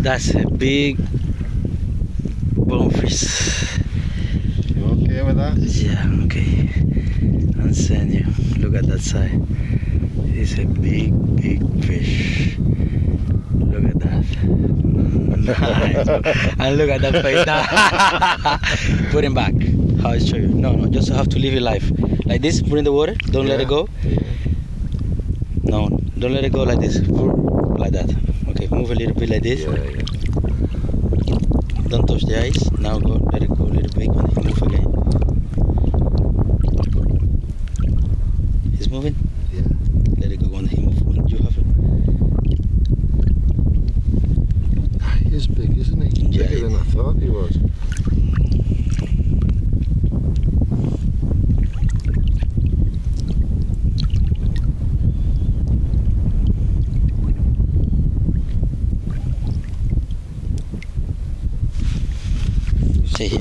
That's a big bonefish. You okay with that? Yeah, okay. I'll send you. Look at that side. It's a big, big fish. Look at that. Nice. and look at that face. put him back. How I show you. No, no, just have to live your life. Like this, put in the water. Don't let it go. No, don't let it go like this. Put Like that. Move a little bit like this. Yeah, yeah. Don't touch the ice. Now go, let it go a little bit when he move again. He's moving? Yeah. Let it go when he move. When you have it. Ah, he is big, isn't he? Yeah, Bigger than I thought he was. Here.